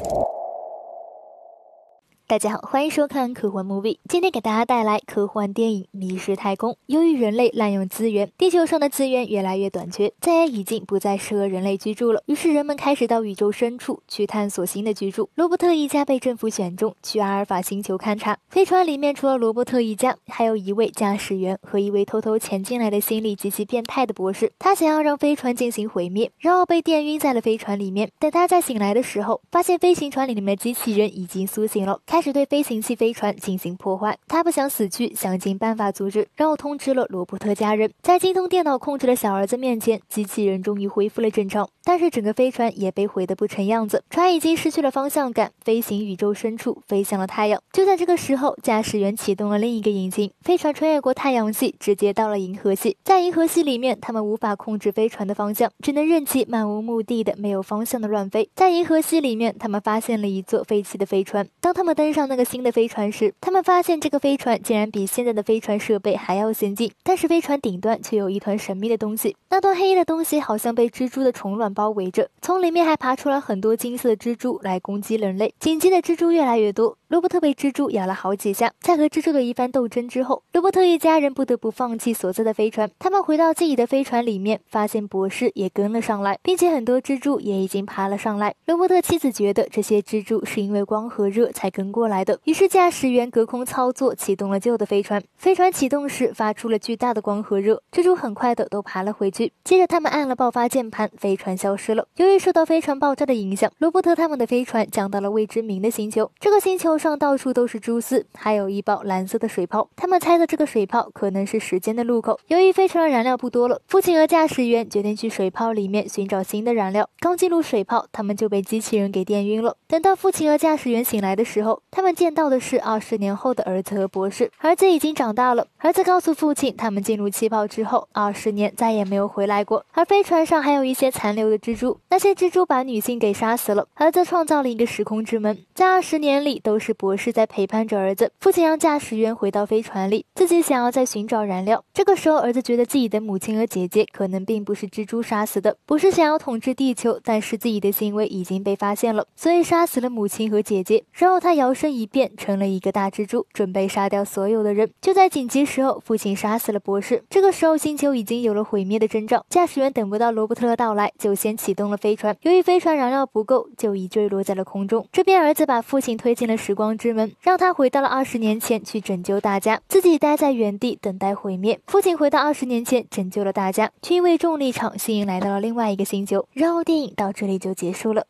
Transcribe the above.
you. 大家好，欢迎收看科幻 movie。今天给大家带来科幻电影《迷失太空》。由于人类滥用资源，地球上的资源越来越短缺，再也已经不再适合人类居住了。于是人们开始到宇宙深处去探索新的居住。罗伯特一家被政府选中去阿尔法星球勘察。飞船里面除了罗伯特一家，还有一位驾驶员和一位偷偷潜进来的心理极其变态的博士。他想要让飞船进行毁灭，然后被电晕在了飞船里面。等他再醒来的时候，发现飞行船里面的机器人已经苏醒了，开始对飞行器飞船进行破坏。他不想死去，想尽办法阻止，然后通知了罗伯特家人。在精通电脑控制的小儿子面前，机器人终于恢复了正常，但是整个飞船也被毁得不成样子。船已经失去了方向感，飞行宇宙深处，飞向了太阳。就在这个时候，驾驶员启动了另一个引擎，飞船穿越过太阳系，直接到了银河系。在银河系里面，他们无法控制飞船的方向，只能任其漫无目的的、没有方向的乱飞。在银河系里面，他们发现了一座废弃的飞船。当他们登上那个新的飞船时，他们发现这个飞船竟然比现在的飞船设备还要先进，但是飞船顶端却有一团神秘的东西。那团黑的东西好像被蜘蛛的虫卵包围着，从里面还爬出了很多金色蜘蛛来攻击人类。紧接着，蜘蛛越来越多，罗伯特被蜘蛛咬了好几下。在和蜘蛛的一番斗争之后，罗伯特一家人不得不放弃所在的飞船。他们回到自己的飞船里面，发现博士也跟了上来，并且很多蜘蛛也已经爬了上来。罗伯特妻子觉得这些蜘蛛是因为光和热才跟过来的，于是驾驶员隔空操作启动了旧的飞船。飞船启动时发出了巨大的光和热，蜘蛛很快的都爬了回去。接着他们按了爆发键盘，飞船消失了。由于受到飞船爆炸的影响，罗伯特他们的飞船降到了未知名的星球。这个星球上到处都是蛛丝，还有一包蓝色的水泡。他们猜测这个水泡可能是时间的入口。由于飞船的燃料不多了，父亲和驾驶员决定去水泡里面寻找新的燃料。刚进入水泡，他们就被机器人给电晕了。等到父亲和驾驶员醒来的时候，他们见到的是二十年后的儿子和博士。儿子已经长大了。儿子告诉父亲，他们进入气泡之后，二十年再也没有回来过。而飞船上还有一些残留的蜘蛛，那些蜘蛛把女性给杀死了。儿子创造了一个时空之门，在二十年里都是是博士在陪伴着儿子。父亲让驾驶员回到飞船里，自己想要再寻找燃料。这个时候，儿子觉得自己的母亲和姐姐可能并不是蜘蛛杀死的。博士想要统治地球，但是自己的行为已经被发现了，所以杀死了母亲和姐姐。然后他摇身一变成了一个大蜘蛛，准备杀掉所有的人。就在紧急时候，父亲杀死了博士。这个时候，星球已经有了毁灭的征兆。驾驶员等不到罗伯特的到来，就先启动了飞船。由于飞船燃料不够，就已坠落在了空中。这边儿子把父亲推进了时光之门，让他回到了二十年前去拯救大家，自己待在原地等待毁灭。父亲回到二十年前拯救了大家，却因为重力场吸引来到了另外一个星球。然后电影到这里就结束了。